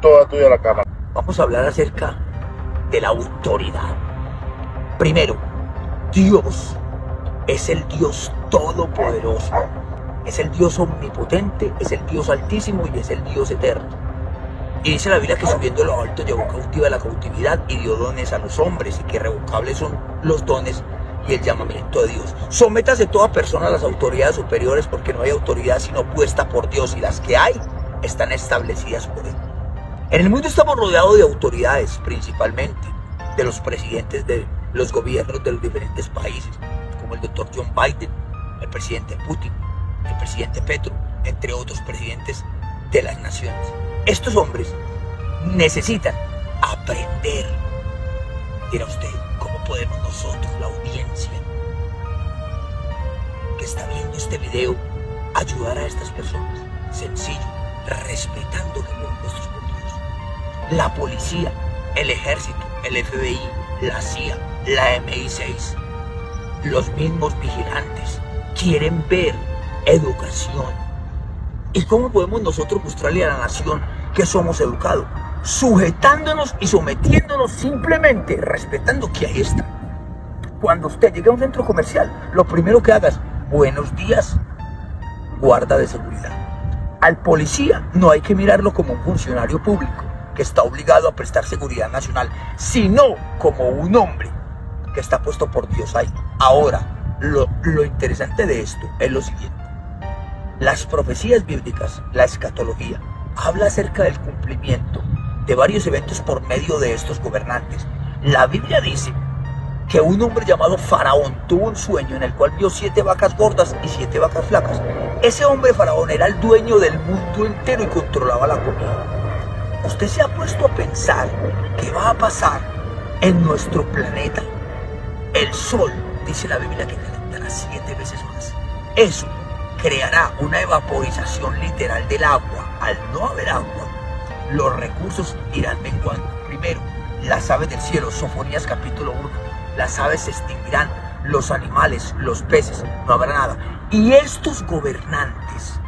Toda tuya la cámara. Vamos a hablar acerca de la autoridad. Primero, Dios es el Dios todopoderoso. Es el Dios omnipotente, es el Dios altísimo y es el Dios eterno. Y dice la Biblia que subiendo lo alto llevó cautiva la cautividad y dio dones a los hombres y que revocables son los dones y el llamamiento de Dios. Sométase toda persona a las autoridades superiores porque no hay autoridad sino puesta por Dios y las que hay están establecidas por Él. En el mundo estamos rodeados de autoridades, principalmente de los presidentes de los gobiernos de los diferentes países, como el doctor John Biden, el presidente Putin, el presidente Petro, entre otros presidentes de las naciones. Estos hombres necesitan aprender. Dirá usted, ¿cómo podemos nosotros, la audiencia que está viendo este video, ayudar a estas personas? Sencillo, La policía, el ejército, el FBI, la CIA, la MI6, los mismos vigilantes quieren ver educación. ¿Y cómo podemos nosotros mostrarle a la nación que somos educados? Sujetándonos y sometiéndonos simplemente, respetando que ahí está. Cuando usted llegue a un centro comercial, lo primero que hagas, buenos días, guarda de seguridad. Al policía no hay que mirarlo como un funcionario público que está obligado a prestar seguridad nacional, sino como un hombre que está puesto por Dios ahí. Ahora, lo, interesante de esto es lo siguiente. Las profecías bíblicas, la escatología, habla acerca del cumplimiento de varios eventos por medio de estos gobernantes. La Biblia dice que un hombre llamado Faraón tuvo un sueño en el cual vio siete vacas gordas y siete vacas flacas. Ese hombre Faraón era el dueño del mundo entero y controlaba la comida. Usted se ha puesto a pensar qué va a pasar en nuestro planeta. El sol, dice la Biblia, que calentará siete veces más. Eso creará una evaporización literal del agua. Al no haber agua, los recursos irán menguando. Primero, las aves del cielo, Sofonías capítulo 1. Las aves se extinguirán, los animales, los peces, no habrá nada. Y estos gobernantes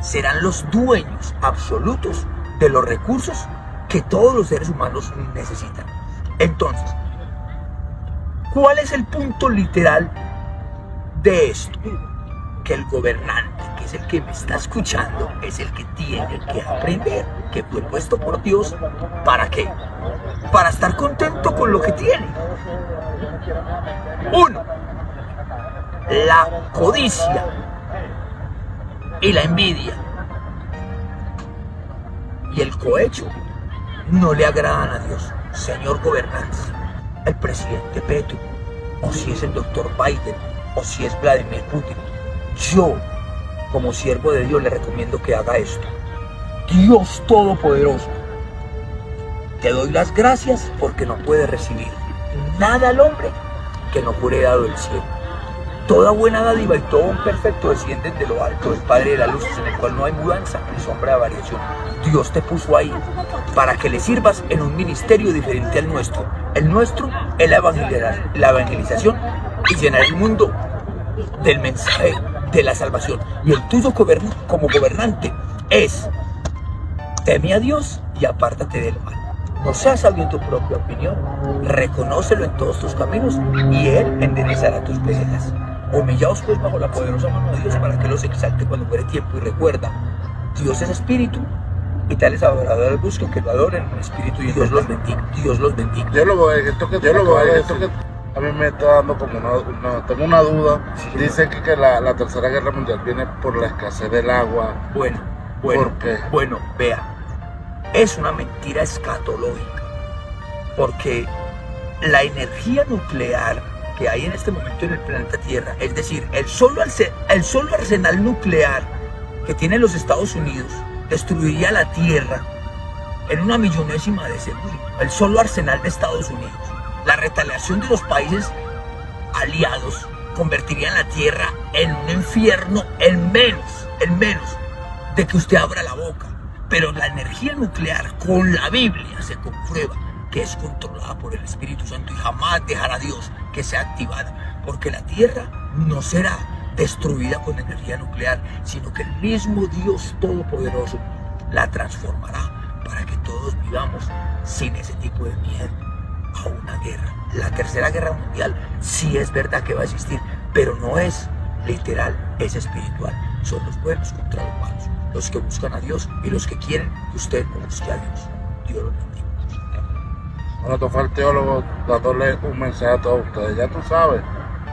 serán los dueños absolutos de los recursos que todos los seres humanos necesitan. Entonces, ¿cuál es el punto literal de esto? Que el gobernante, que es el que me está escuchando, es el que tiene que aprender, que fue puesto por Dios, ¿para qué? Para estar contento con lo que tiene. Uno, la codicia y la envidia y el cohecho no le agradan a Dios. Señor gobernante, el presidente Petro, o si es el doctor Biden, o si es Vladimir Putin, yo, como siervo de Dios, le recomiendo que haga esto. Dios Todopoderoso, te doy las gracias porque no puede recibir nada al hombre que no fuere dado el cielo. Toda buena dádiva y todo un perfecto descienden de lo alto del Padre de las luces, en el cual no hay mudanza ni sombra de variación. Dios te puso ahí para que le sirvas en un ministerio diferente al nuestro. El nuestro es la, la evangelización y llenar el mundo del mensaje de la salvación. Y el tuyo como gobernante es teme a Dios y apártate del mal. No seas sabio en tu propia opinión, reconócelo en todos tus caminos y Él enderezará tus veredas. Humillaos pues bajo la poderosa mano de Dios para que los exalte cuando fuere tiempo y recuerda, Dios es espíritu y tales adoradores busquen que lo adoren en espíritu y Dios los bendiga. Dios los bendiga. Yo lo voy a esto que, yo lo voy a esto que a mí me está dando como una, una tengo una duda. Sí, Dice que, que la, la, tercera guerra mundial viene por la escasez del agua. Bueno, bueno, ¿Por qué? bueno, vea, es una mentira escatológica, porque la energía nuclear que hay en este momento en el planeta Tierra, es decir, el solo, el solo arsenal nuclear que tienen los Estados Unidos, destruiría la Tierra en una millonésima de segundo. El solo arsenal de Estados Unidos. La retaliación de los países aliados convertiría la Tierra en un infierno en menos, en menos de que usted abra la boca. Pero la energía nuclear con la Biblia se comprueba es controlada por el Espíritu Santo y jamás dejará a Dios que sea activada, porque la Tierra no será destruida con energía nuclear, sino que el mismo Dios Todopoderoso la transformará para que todos vivamos sin ese tipo de miedo a una guerra. La tercera guerra mundial sí es verdad que va a existir, pero no es literal, es espiritual. Son los buenos contra los malos, los que buscan a Dios y los que quieren que usted busque a Dios. Dios los bendiga. Bueno, esto fue el teólogo dándole un mensaje a todos ustedes. Ya tú sabes,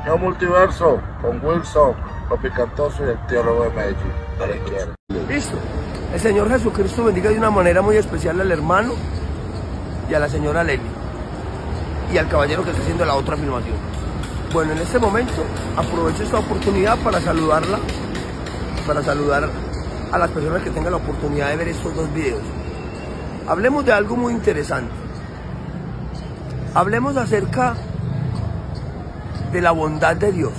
Neo Multiverso con Wilson, los picantosos y el teólogo de Medellín. A. Listo. El Señor Jesucristo bendiga de una manera muy especial al hermano y a la señora Lely y al caballero que está haciendo la otra filmación. Bueno, en este momento aprovecho esta oportunidad para saludarla, para saludar a las personas que tengan la oportunidad de ver estos dos videos. Hablemos de algo muy interesante. Hablemos acerca de la bondad de Dios.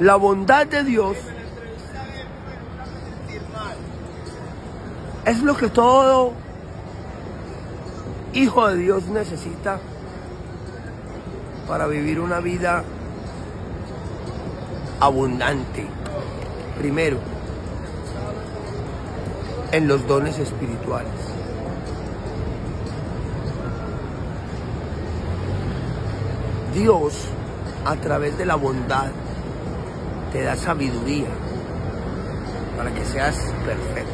La bondad de Dios es lo que todo hijo de Dios necesita para vivir una vida abundante. Primero, en los dones espirituales. Dios, a través de la bondad, te da sabiduría para que seas perfecto.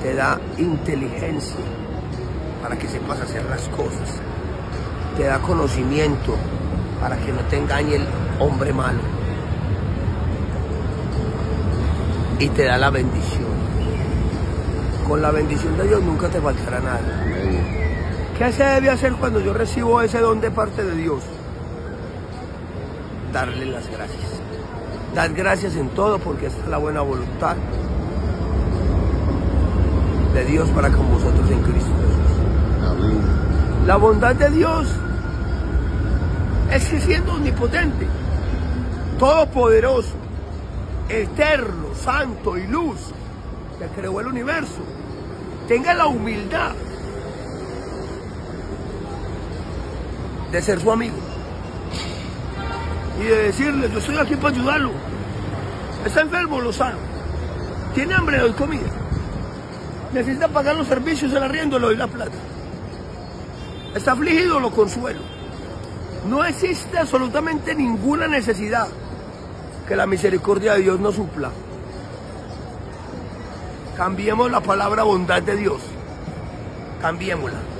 Te da inteligencia para que sepas hacer las cosas. Te da conocimiento para que no te engañe el hombre malo. Y te da la bendición. Con la bendición de Dios nunca te faltará nada. ¿Qué se debe hacer cuando yo recibo ese don de parte de Dios? Darle las gracias. Dar gracias en todo porque esta es la buena voluntad de Dios para con vosotros en Cristo Jesús. La bondad de Dios es que siendo omnipotente, todopoderoso, eterno, santo y luz, que creó el universo, tenga la humildad de ser su amigo y de decirle, yo estoy aquí para ayudarlo. Está enfermo, lo sano. Tiene hambre, le doy comida. Necesita pagar los servicios, el arriendo, le doy la plata. Está afligido, lo consuelo. No existe absolutamente ninguna necesidad que la misericordia de Dios no supla. Cambiemos la palabra bondad de Dios. Cambiémosla.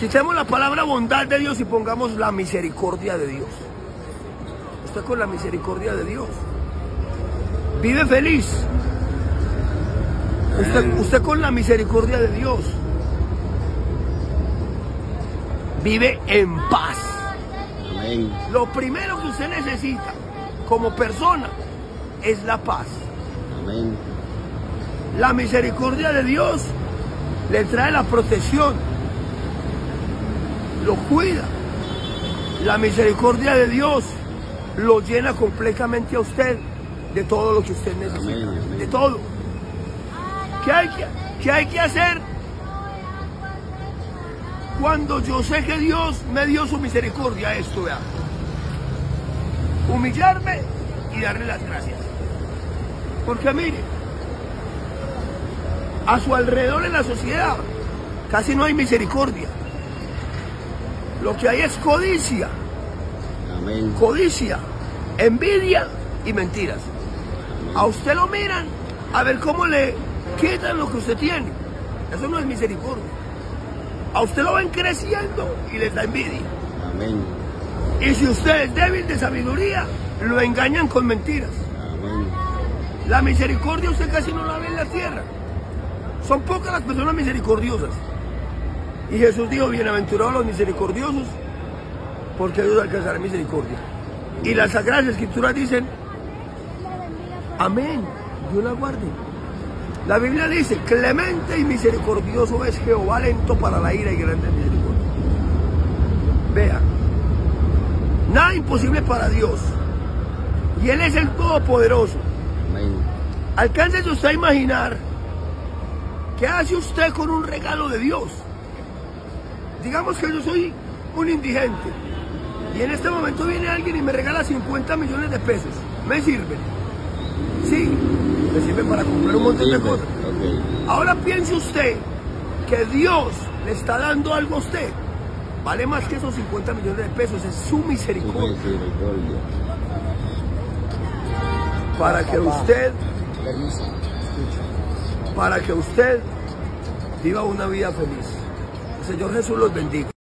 Quitemos la palabra bondad de Dios y pongamos la misericordia de Dios. Usted con la misericordia de Dios. Vive feliz. Usted, usted con la misericordia de Dios. Vive en paz. Lo primero que usted necesita como persona es la paz. La misericordia de Dios le trae la protección, lo cuida. La misericordia de Dios lo llena completamente a usted de todo lo que usted necesita, Amén, amén. de todo. ¿Qué hay que, qué hay que hacer? Cuando yo sé que Dios me dio su misericordia, esto, vea. Humillarme y darle las gracias. Porque mire, a su alrededor en la sociedad casi no hay misericordia. Lo que hay es codicia, Amén. codicia, envidia y mentiras. A usted lo miran a ver cómo le quitan lo que usted tiene. Eso no es misericordia. A usted lo ven creciendo y les da envidia. Amén. Y si usted es débil de sabiduría, lo engañan con mentiras. Amén. La misericordia usted casi no la ve en la tierra. Son pocas las personas misericordiosas. Y Jesús dijo, bienaventurados los misericordiosos, porque ellos alcanzarán misericordia. Y las sagradas escrituras dicen, amén, Dios la guarde. La Biblia dice, clemente y misericordioso es Jehová, lento para la ira y grande misericordia. Vea, nada imposible para Dios. Y Él es el Todopoderoso. Amén. Alcáncese usted a imaginar qué hace usted con un regalo de Dios. Digamos que yo soy un indigente y en este momento viene alguien y me regala 50 millones de pesos. ¿Me sirve? Sí. Le sirve para comprar un montón de cosas. Ahora piense usted que Dios le está dando algo a usted. Vale más que esos 50 millones de pesos, es su misericordia. Para que usted, para que usted viva una vida feliz. Señor Jesús los bendiga.